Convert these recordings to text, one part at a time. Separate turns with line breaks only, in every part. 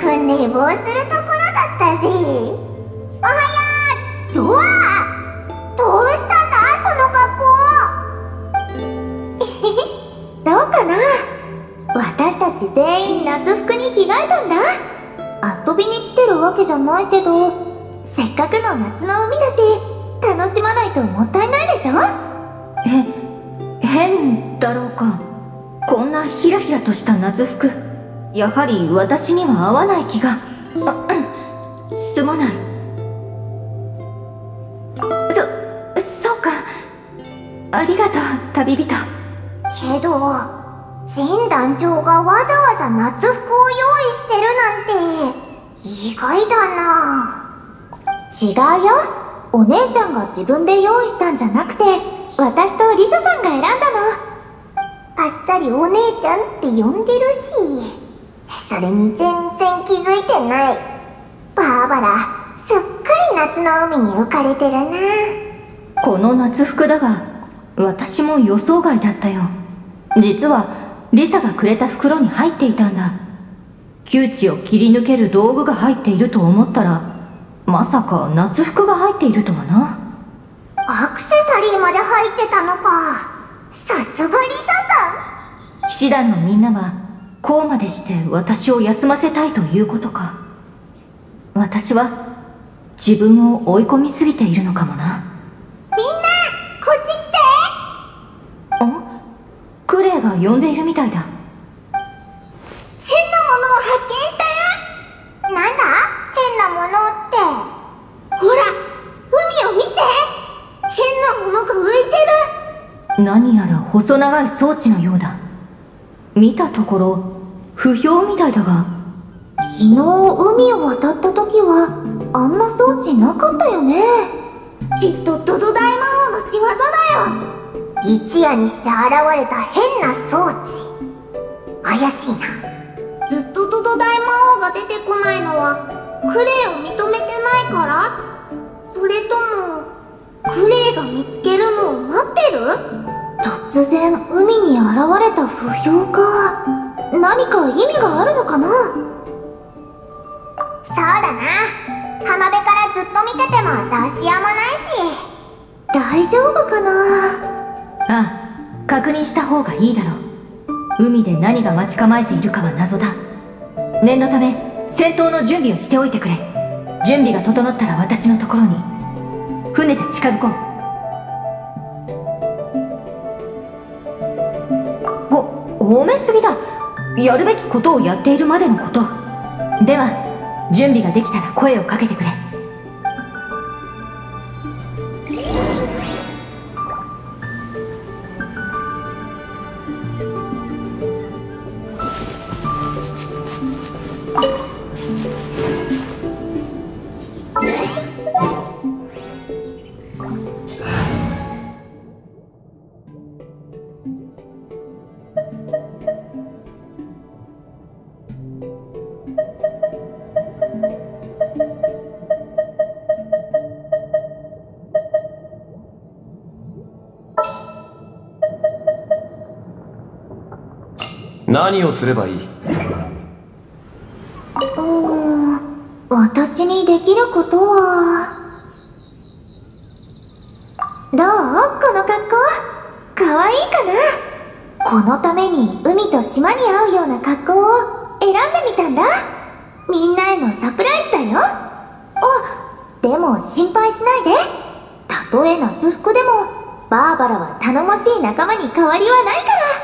早寝坊するところだったぜ。お
は
よう。ドア。
どうしたんだその格好。
どうかな？私たち全員夏服に着替えたんだ。遊びに来てるわけじゃないけどせっかくの夏の海だし楽しまないともったいないでしょ？
へ変だろうか。こんなひらひらとした夏服。やはり私には合わない気が。すまない。そそうか。ありがとう旅人。
けど神団長がわざわざ夏服を用意してるなんて意外だな。
違うよ。お姉ちゃんが自分で用意したんじゃなくて私とリサさんが選んだの。
あっさりお姉ちゃんって呼んでるし。それに全然気づいてない。バーバラすっかり夏の海に浮かれてるな。
この夏服だが私も予想外だったよ。実はリサがくれた袋に入っていたんだ。窮地を切り抜ける道具が入っていると思ったらまさか夏服が入っているとはな。
アクセサリーまで入ってたのか。さすがリサ
さん。騎士団のみんなはこうまでして私を休ませたいということか。私は自分を追い込みすぎているのかもな。
みんなこっち
来て。んクレイが呼んでいるみたいだ。
変なものを発見したよ。なんだ？変なものって。ほら海を見て。変なものが浮いて
る。何やら細長い装置のようだ見たところ不評みたいだが。
昨日海を渡った時はあんな装置なかったよね。
きっとドド大魔王の仕業だよ。一夜にして現れた変な装置。怪しいな。ずっとドド大魔王が出てこないのはクレイを認めてないから？それともクレイが見つけるのを待ってる？
突然海に現れた不評か。何か意味があるのかな？
そうだな。浜辺からずっと見てても出しやまないし。
大丈夫かな？
ああ確認した方がいいだろう。海で何が待ち構えているかは謎だ。念のため戦闘の準備をしておいてくれ。準備が整ったら私のところに。船で近づこう褒めすぎだ。やるべきことをやっているまでのこと。では準備ができたら声をかけてくれ。
何をすればいい？う
ん私にできることは。どう？この格好？かわいいかな？このために海と島に合うような格好を選んでみたんだ。みんなへのサプライズだよ。あでも心配しないで。たとえ夏服でもバーバラは頼もしい仲間に変わりはないから。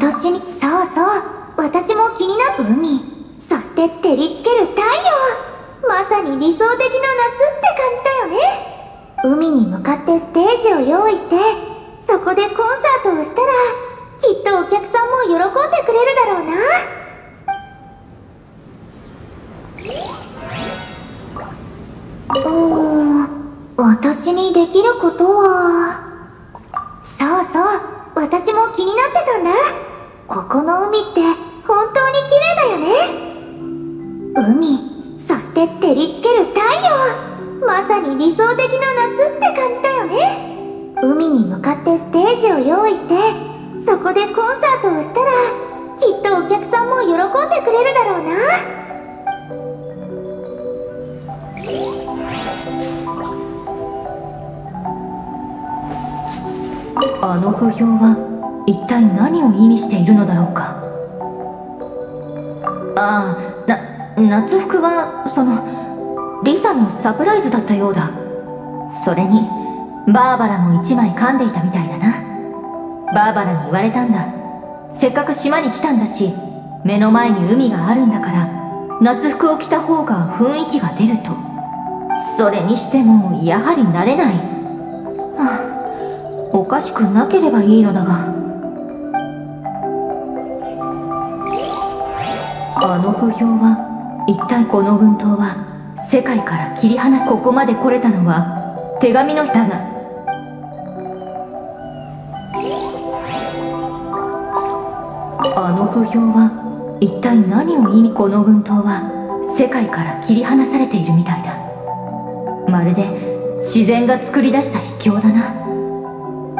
私にそうそう私も気になる海。そして照りつける太陽。まさに理想的な夏って感じだよね。海に向かってステージを用意してそこでコンサートをしたらきっとお客さんも喜んでくれるだろうな。うーん私にできることは。私も気になってたんだ。ここの海って本当に綺麗だよね。海そして照りつける太陽。まさに理想的な夏って感じだよね。海に向かってステージを用意してそこでコンサートをしたらきっとお客さんも喜んでくれるだろうな。
あの不評は一体何を意味しているのだろうか？ああな夏服はそのリサのサプライズだったようだ。それにバーバラも一枚噛んでいたみたいだな。バーバラに言われたんだ。せっかく島に来たんだし目の前に海があるんだから夏服を着た方が雰囲気が出ると。それにしてもやはり慣れない。はあ。おかしくなければいいのだが。あの不評は一体この群島は世界から切り離ここまで来れたのは手紙のだ。があの不評は一体何を意味この群島は世界から切り離されているみたいだ。まるで自然が作り出した秘境だな。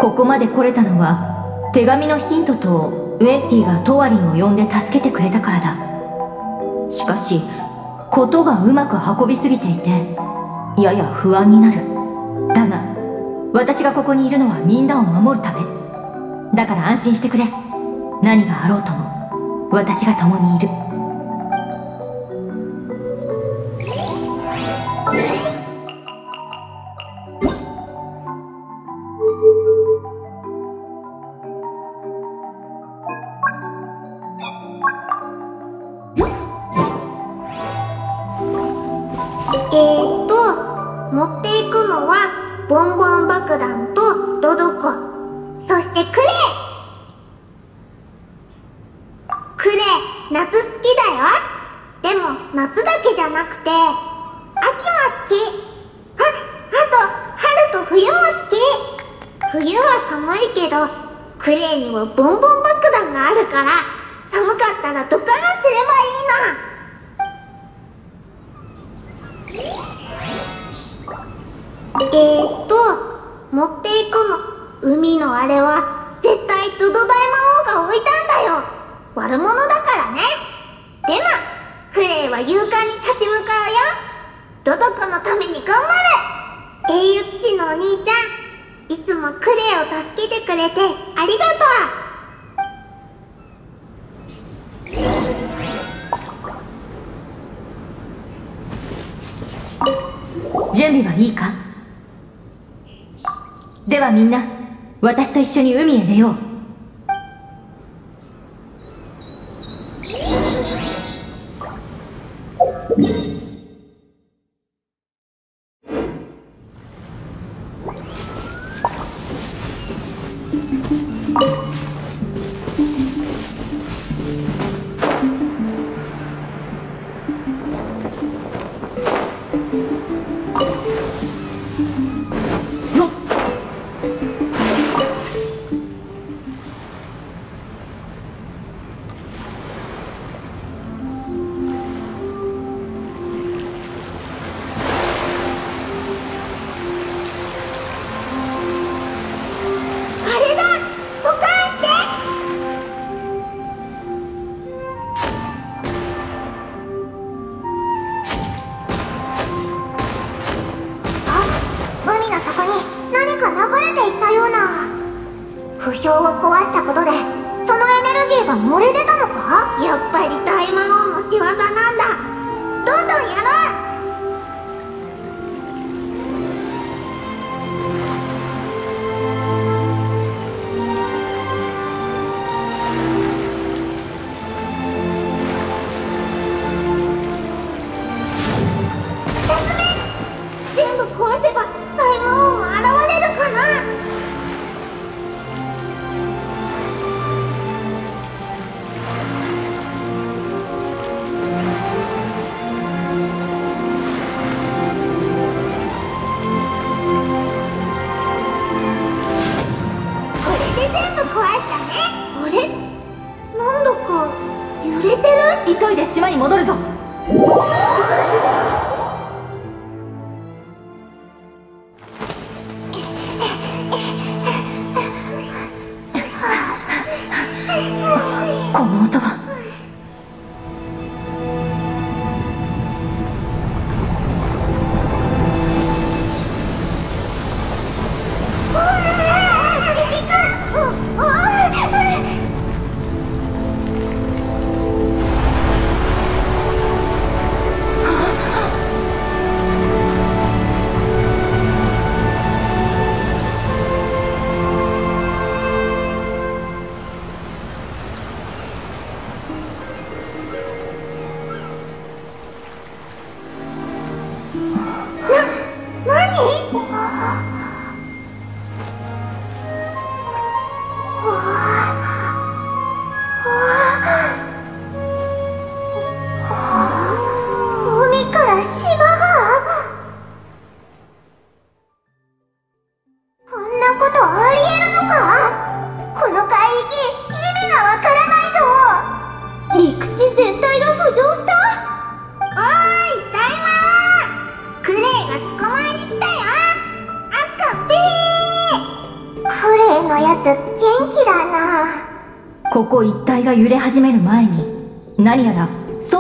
ここまで来れたのは手紙のヒントとウェッティがトワリンを呼んで助けてくれたからだ。しかしことがうまく運びすぎていてやや不安になる。だが私がここにいるのはみんなを守るため。だから安心してくれ。何があろうとも私が共にいる。
夏好きだよ。でも夏だけじゃなくて秋も好き。ああと春と冬も好き。冬は寒いけどクレイにはボンボン爆弾があるから寒かったらドカンすればいいの。えーっと持っていくの。海のあれは絶対ドド大魔王が置いたんだよ。悪者だからね。でもクレイは勇敢に立ち向かうよ。ドドコのために頑張る。英雄騎士のお兄ちゃんいつもクレイを助けてくれてありがとう。
準備はいいか？ではみんな私と一緒に海へ出よう。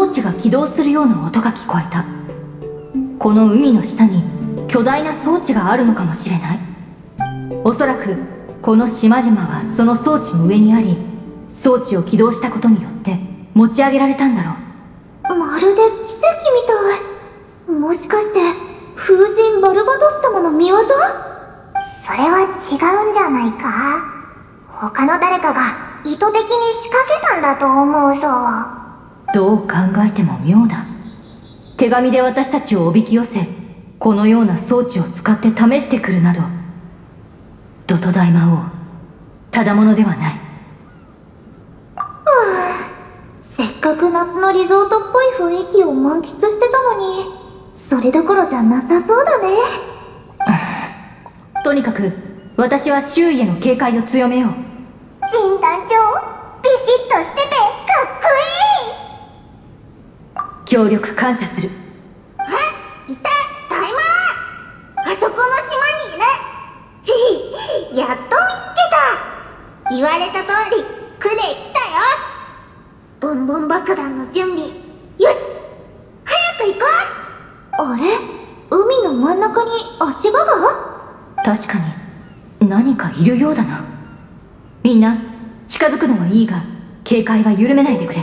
置が起動するような音が聞こえた。この海の下に巨大な装置があるのかもしれない。おそらくこの島々はその装置の上にあり装置を起動したことによって持ち上げられたんだろ
う。まるで奇跡みたい。もしかして風神バルバトス様の見業？そ
れは違うんじゃないか？他の誰かが意図的に仕掛けたんだと思うぞ
どう考えても妙だ。手紙で私たちをおびき寄せこのような装置を使って試してくるなど。ドト大魔王ただものではない。
せっかく夏のリゾートっぽい雰囲気を満喫してたのにそれどころじゃなさそうだね。
とにかく私は周囲への警戒を強めよう。
陣団長ビシッとしててかっこ
いい協力感謝する。
え？い。たタイマーあそこの島にいる。やっと見つけた。言われた通りクレイ来たよ。ボンボン爆弾の準備。よし。早く行こ
う。あれ？海の真ん中に足場が？
確かに。何かいるようだな。みんな近づくのはいいが警戒は緩めないでくれ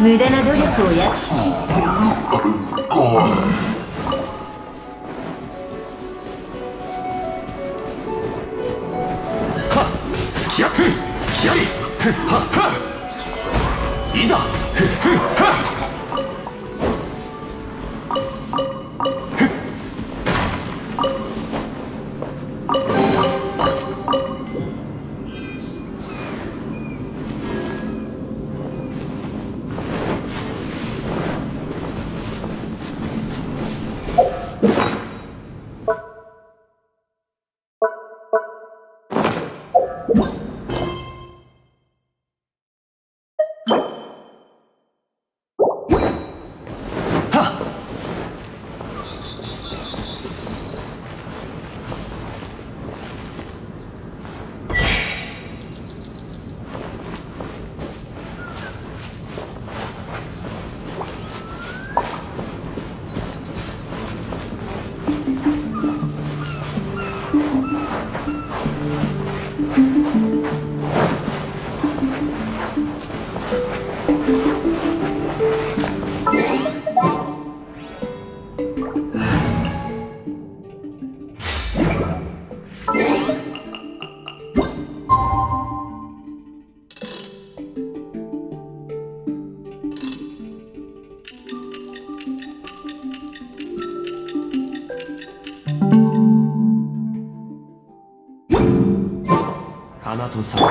無駄な努力をや
っ付き
合う
付き合い
は
っはっ。atuação.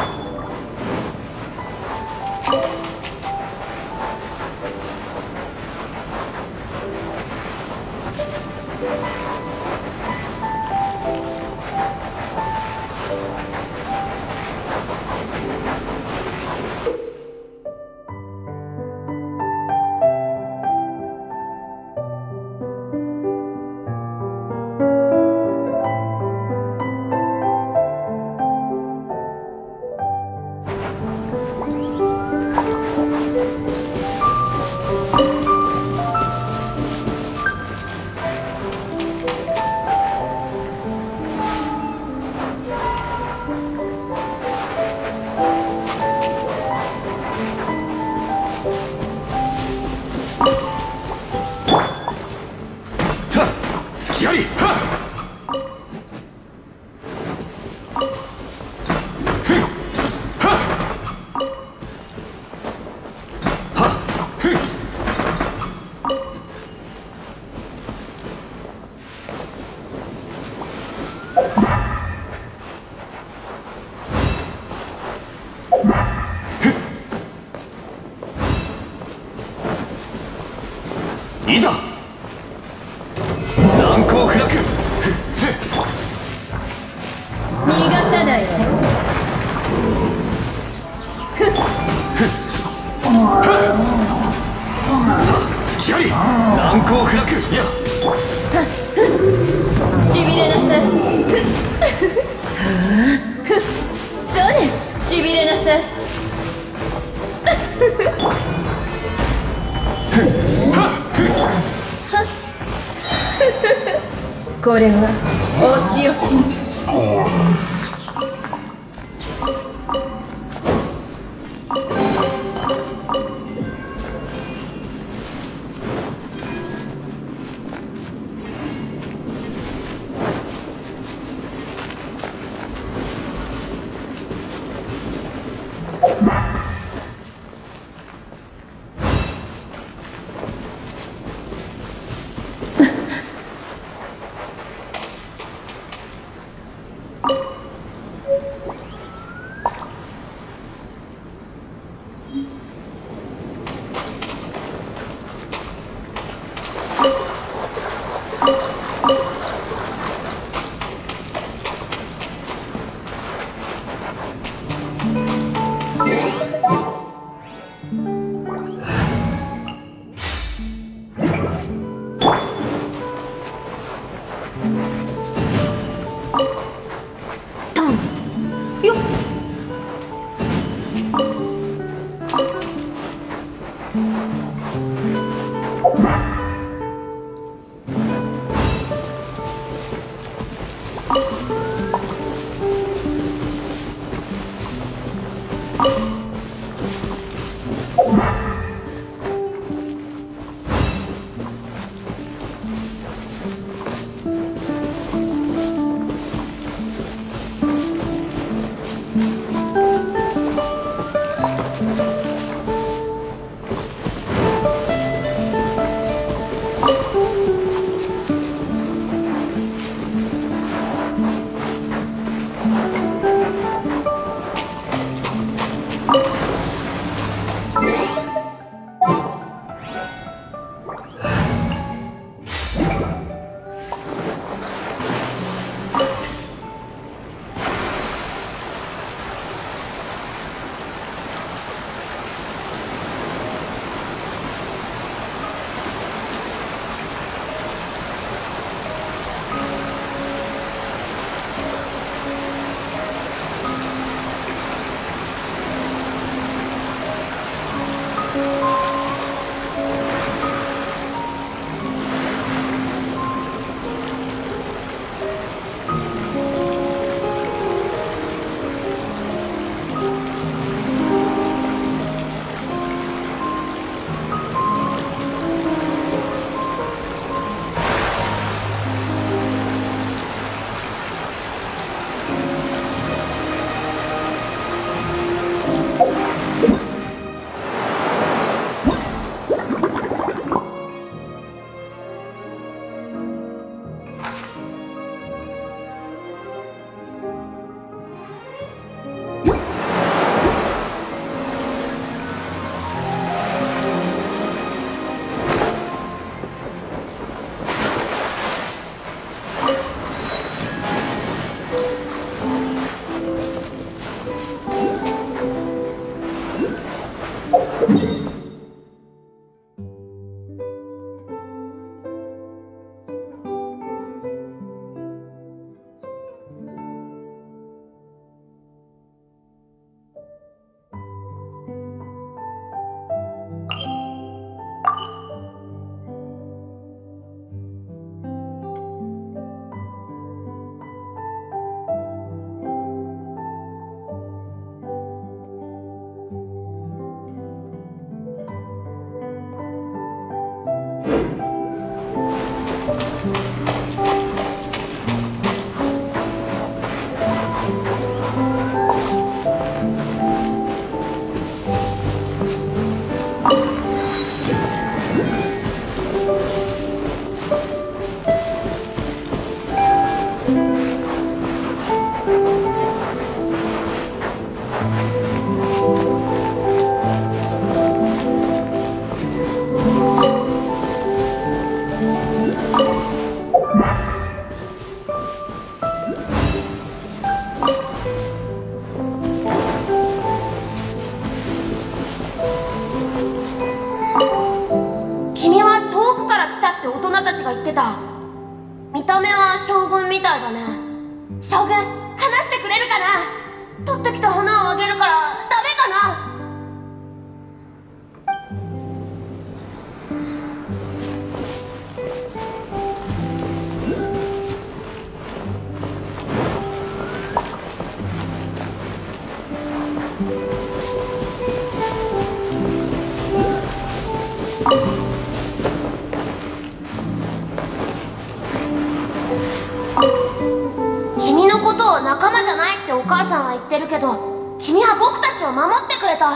守ってくれた。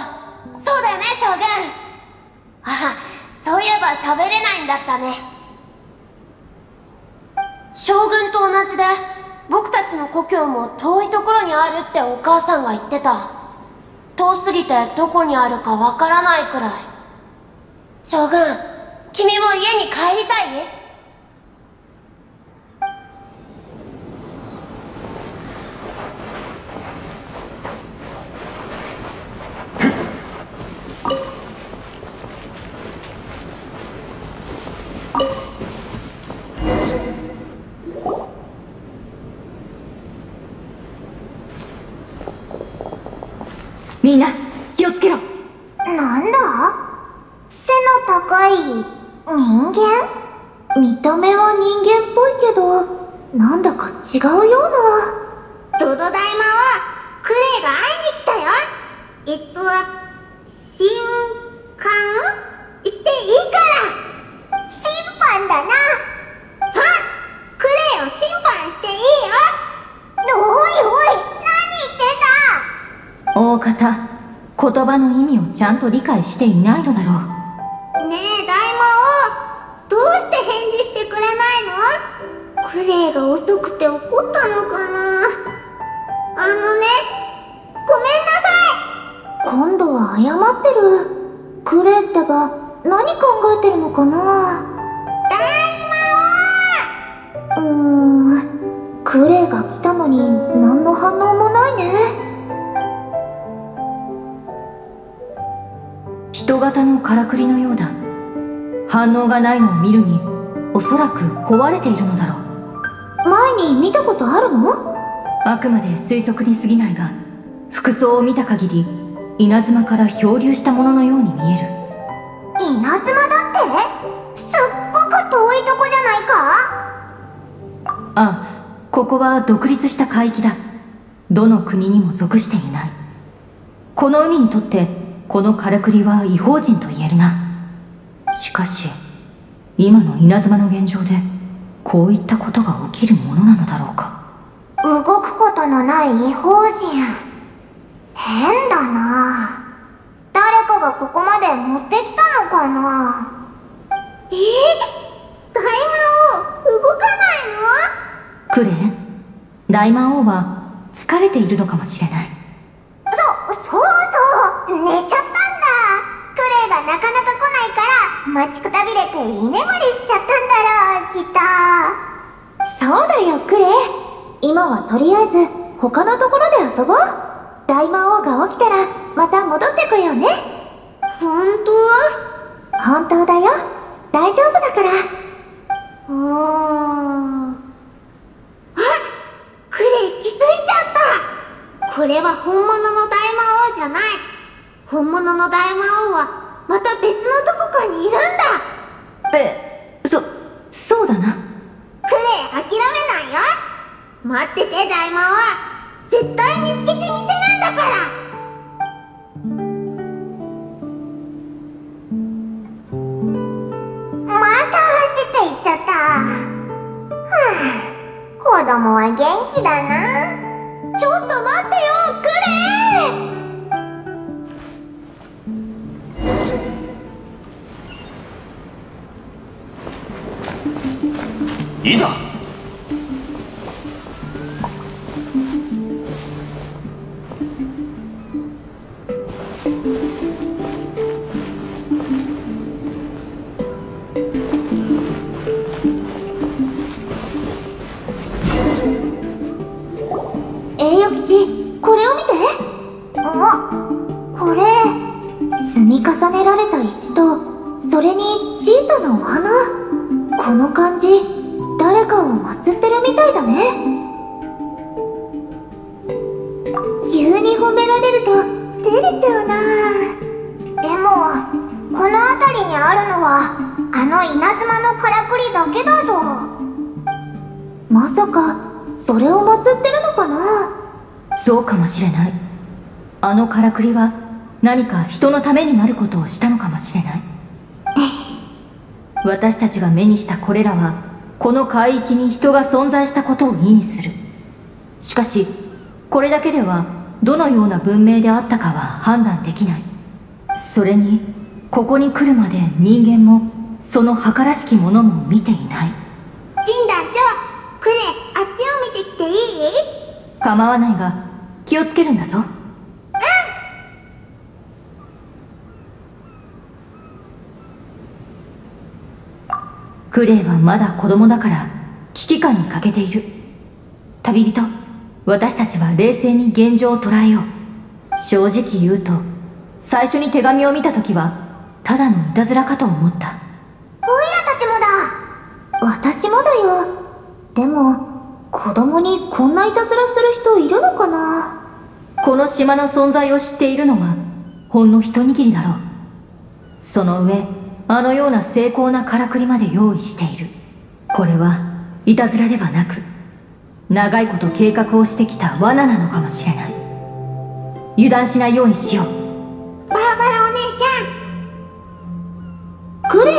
そうだよね将軍。あそういえば喋れないんだったね。将軍と同じで僕たちの故郷も遠いところにあるってお母さんが言ってた。遠すぎてどこにあるかわからないくらい。将軍君も家に帰りたい？
みんな気をつけろ。
なんだ？背の高い人間？見た目は人間っぽいけどなんだか違うような。
ドド大魔王クレイが会いに来たよ。えっと
言
葉の意味をちゃんと理解していないのだろう。
ねえ大魔王どうして返事してくれないの？クレイが遅くて怒ったのかな？あのねごめんなさい。
た今度は謝ってる。クレってば何考えてるのかな？
型のからくりのようだ。反応がないのを見るにおそらく壊れているのだろう。
前に見たことあるの？
あくまで推測に過ぎないが服装を見た限り稲妻から漂流したもののように見える。
稲妻だって？すっごく遠いとこじゃないか？
ああここは独立した海域だ。どの国にも属していない。この海にとってこのからくりは違法人と言えるな。しかし今の稲妻の現状でこういったことが起きるものなのだろうか。
動くことのない違法人。変だな。誰かがここまで持ってきたのかな。
え？ー、大魔王動かないの？
クレー大魔王は疲れているのかもしれない
待ちくたびれて居眠りしちゃったんだろうきっと。そうだよクレ。イ今はとりあえず他のところで遊ぼう。大魔王が起きたらまた戻ってこようね。
本
本当だよ。大丈夫だから。
当あーあクレイ気づいちゃった。これは本物の大魔王じゃない。本物の大魔王はまた別のどこかにいるんだ。
えそそうだな。
クレイ諦めないよ。待ってて大魔王絶対見つけてみせるんだから。
また走っていっちゃった。はあ子供は元気だな。ちょっと待ってよクレイ
いざ
から
くり
は何か人のためになることをしたのかもしれない。私たちが目にしたこれらはこの海域に人が存在したことを意味する。しかしこれだけではどのような文明であったかは判断できない。それにここに来るまで人間もその墓らしきものも見ていない。
神団長クレあっちを見てきていい？
構わないが気をつけるんだぞクレイはまだ子供だから危機感に欠けている。旅人私たちは冷静に現状を捉えよう。正直言うと最初に手紙を見た時はただのいたずらかと思った。
オイラたちもだ。
私もだよ。でも子供にこんないたずらする人いるのかな？
この島の存在を知っているのはほんの一握りだろう。その上あのような精巧なからくりまで用意している。これはいたずらではなく長いこと計画をしてきた罠なのかもしれない。油断しないようにしよう。
バーバラお姉ち
クレイ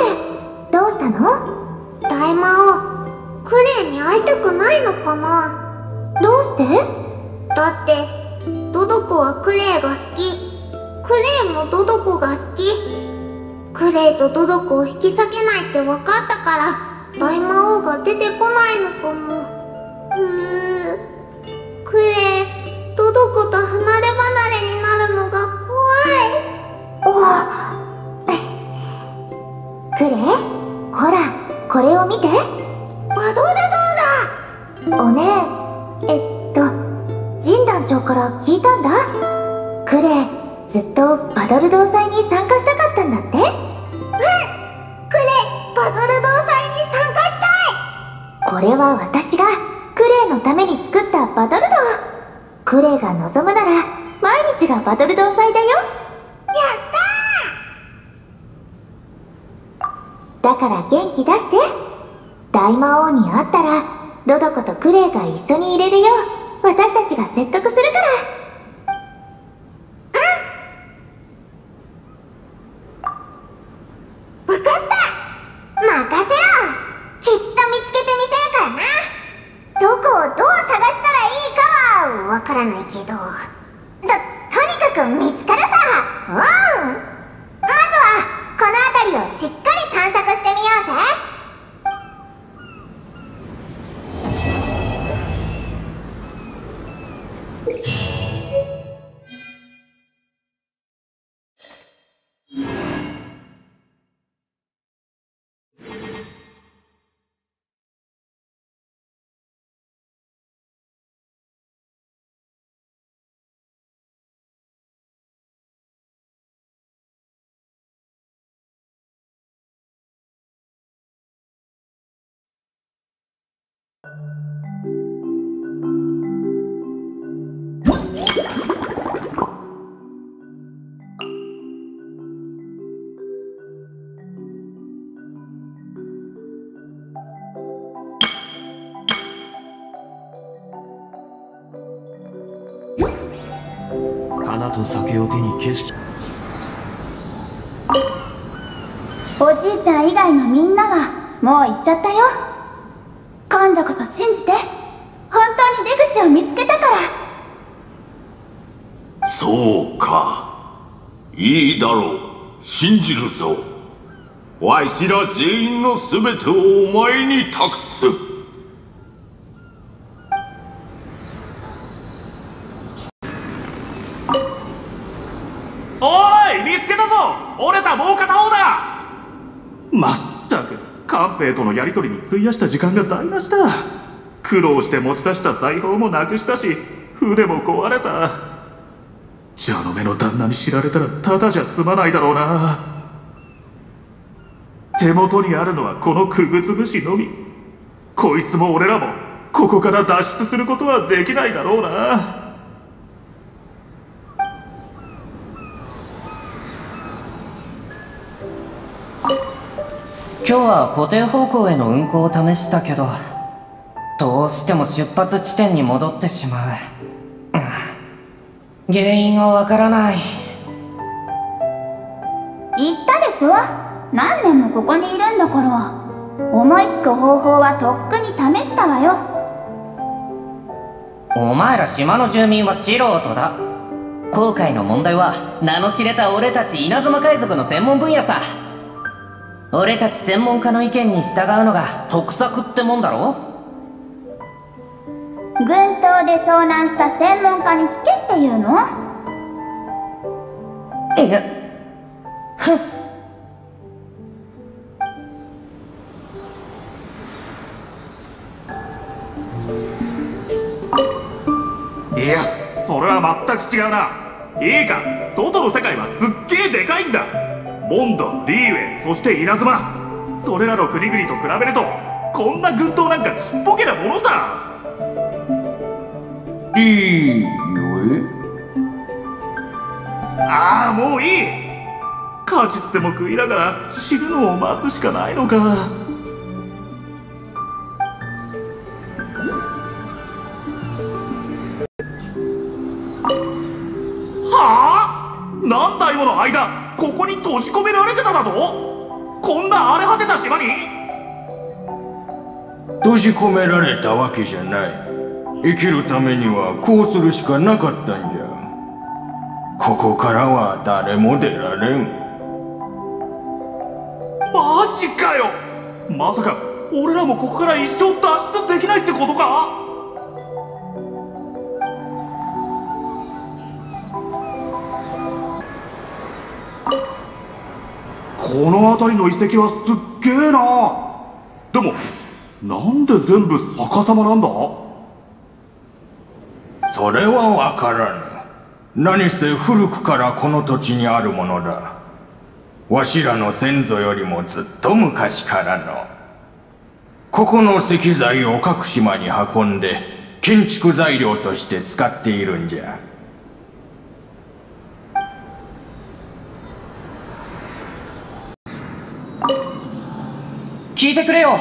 どうしたの？
ゃん大魔王。クレイに会いたくないのかな？
どうして？
だってドドコはクレイが好き。クレイもドドコが好きクレイとドドコを引き裂けないって分かったから大魔王が出てこないのかも。うー。クレイドドコと離れ離れになるのが怖い。
クレイ？ほらこれを見て。
バドルドーだ。
おねえ。えっと神団長から聞いたんだ。クレイずっとバドル同祭に参加これは私がクレイのために作ったバトルドクレイが望むなら毎日がバトルド祭だよ。
やった
だから元気出して。大魔王に会ったらドドコとクレイが一緒にいれるよ。う私たちが説得するから。
と
酒を手に景色。
おじいちゃん以外のみんなはもう行っちゃったよ。今度こそ信じて。本当に出口を見つけたから。
そうか。いいだろう。信じるぞ。わしら全員の全てをお前に託す
おい見つけたぞ折れたもう片方だまったくカンペイとのやり取りに費やした時間が台無しだ。苦労して持ち出した財宝もなくしたし船も壊れた。蛇の目の旦那に知られたらただじゃ済まないだろうな。手元にあるのはこのくぐつぐしのみ。こいつも俺らもここから脱出することはできないだろうな。
今日は固定方向への運行を試したけどどうしても出発地点に戻ってしまう。原因はわからない。
言ったでしょ何年もここにいるんだから。思いつく方法はとっくに試したわよ。
お前ら島の住民は素人だ。後悔の問題は名の知れた俺たち稲妻海賊の専門分野さ俺たち専門家の意見に従うのが得策ってもんだろ？
軍島で遭難した専門家に聞けっていうの？
ふっ
いやそれは全く違うな。いいか外の世界はすっげえでかいんだモンドリーウェイそして稲妻。それらの国々と比べるとこんな軍島なんかちっぽけなものさ。
リーウ
ああもういい。果実でも食いながら死ぬのを待つしかないのか。はあ？何代もの間ここに閉じ込められてただと？こんな荒れ果てた島に？
閉じ込められたわけじゃない。生きるためにはこうするしかなかったんじゃ。ここからは誰も出られん。
マジかよ！まさか俺らもここから一生脱出できないってことか？この辺りの遺跡はすっげえな。でもなんで全部逆さまなんだ？
それはわからぬ。何せ古くからこの土地にあるものだ。わしらの先祖よりもずっと昔からの。ここの石材を各島に運んで建築材料として使っているんじゃ。
聞いてくれよ。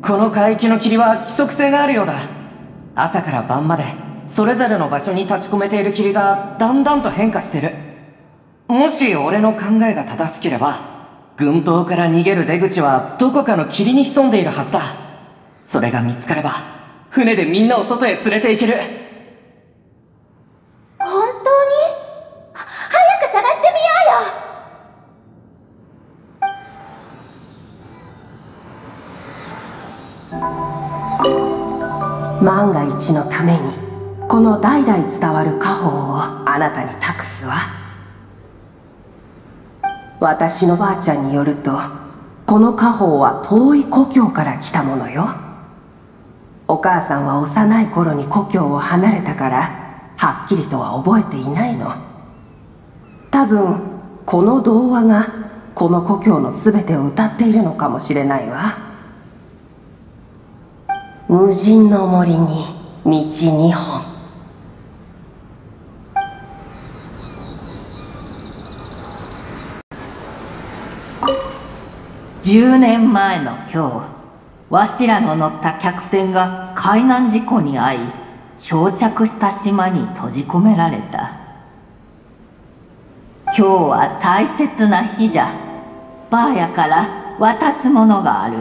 この海域の霧は規則性があるようだ。朝から晩までそれぞれの場所に立ち込めている霧がだんだんと変化してる。もし俺の考えが正しければ軍島から逃げる出口はどこかの霧に潜んでいるはずだ。それが見つかれば船でみんなを外へ連れて行ける。
万が一のためにこの代々伝わる家宝をあなたに託すわ。私のばあちゃんによるとこの家宝は遠い故郷から来たものよ。お母さんは幼い頃に故郷を離れたからはっきりとは覚えていないの。多分この童話がこの故郷の全てを歌っているのかもしれないわ。無人の森に道2本。
10年前の今日わしらの乗った客船が海難事故に遭い漂着した島に閉じ込められた。今日は大切な日じゃ。バーヤから渡すものがある。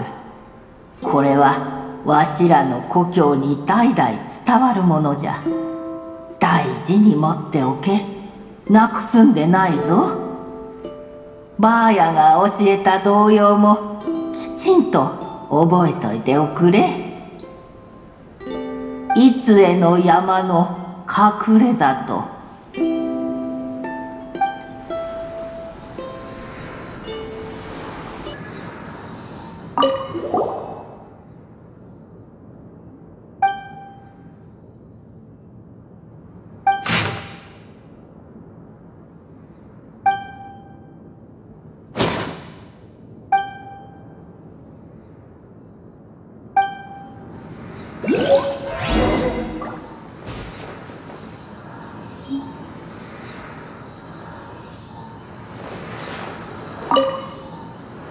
これはわしらの故郷に代々伝わるものじゃ。大事に持っておけ。なくすんでないぞ。ばあやが教えた童謡もきちんと覚えといておくれ。いつへの山の隠れ里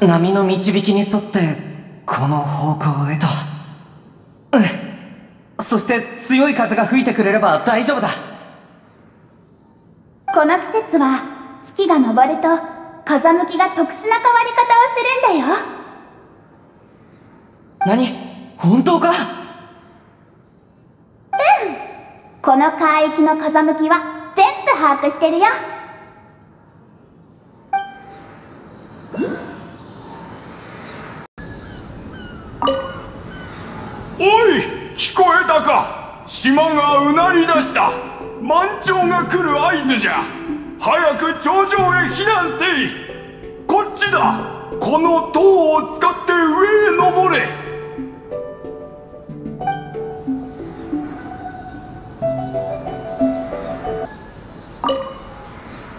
波の導きに沿ってこの方向へと。うん。そして強い風が吹いてくれれば大丈夫だ。
この季節は月が昇ると風向きが特殊な変わり方をするんだよ。
何？本当か？
この海域の風向きは全部把握してるよ
おい聞こえたか島がうなり出した。満潮が来る合図じゃ。早く頂上へ避難せい。こっちだ。この塔を使って上へ登れ。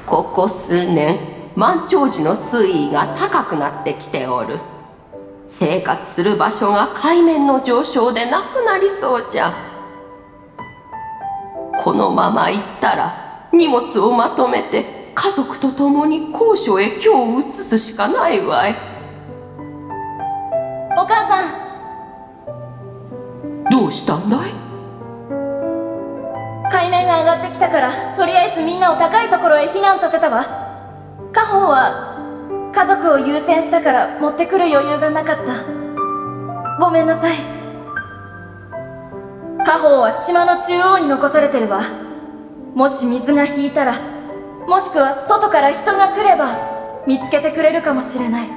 ここ数年満潮時の水位が高くなってきておる。生活する場所が海面の上昇でなくなりそうじゃ。のまま行ったら荷物をまとめて家族と共に高所へ今日移すしかないわい。
お母さん。
どうしたんだい？
海面が上がってきたからとりあえずみんなを高いところへ避難させたわ。家宝は家族を優先したから持ってくる余裕がなかった。ごめんなさい家宝は島の中央に残されてるわ。もし水が引いたらもしくは外から人が来れば見つけてくれるかもしれない。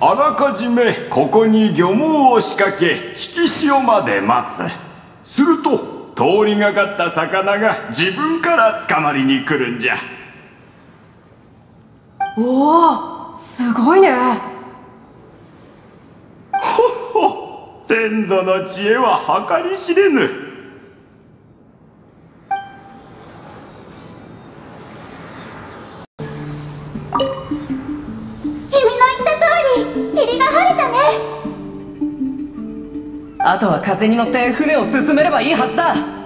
あらかじめここに漁網を仕掛け引き潮まで待つ。すると通りがかった魚が自分から捕まりに来るんじゃ。
おおすごいね。
ほほ先祖の知恵は計り知れぬ。
君の言った通り霧が晴れたね。
あとは風に乗って船を進めればいいはずだ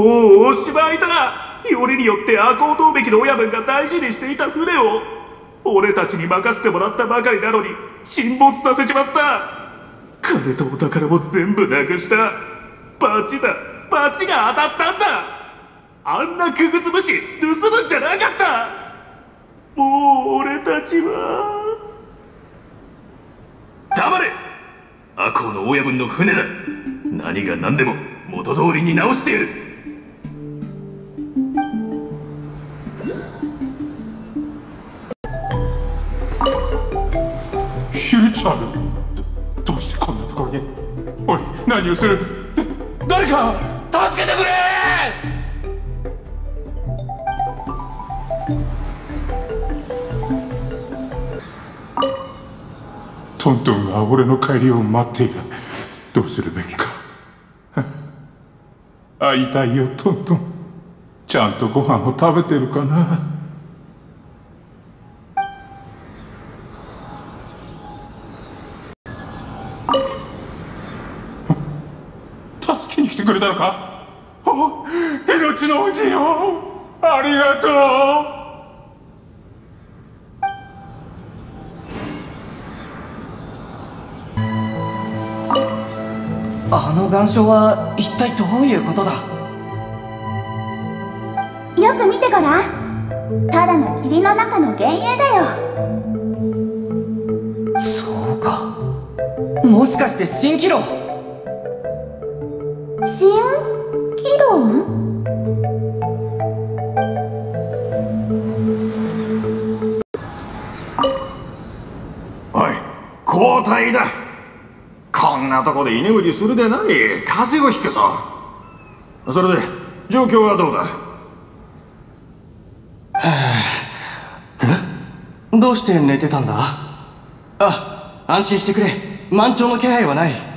もうおしまいだよりによって赤穂東壁の親分が大事にしていた船を俺たちに任せてもらったばかりなのに沈没させちまった金とお宝も全部なくしたバチだバチが当たったんだあんなくぐつ虫盗むんじゃなかったもう俺たちは黙れ赤穂の親分の船だ何が何でも元通りに直してやる
チャールどうしてこんなところに？おい何をする？誰か！助けてくれ！トントンが俺の帰りを待っている。どうするべきか。会いたいよトントン。ちゃんとご飯を食べてるかな助けに来てくれたのかお命の恩人よありがとう。
あの岩礁は一体どういうことだ？
よく見てごらん。ただの霧の中の幻影だよ。
そうか。もしかして蜃気楼？
交代だ。こんなとこで居眠りするでない。風邪をひくぞそれで状況はどうだ？
どうして寝てたんだ？あ安心してくれ。満潮の気配はない。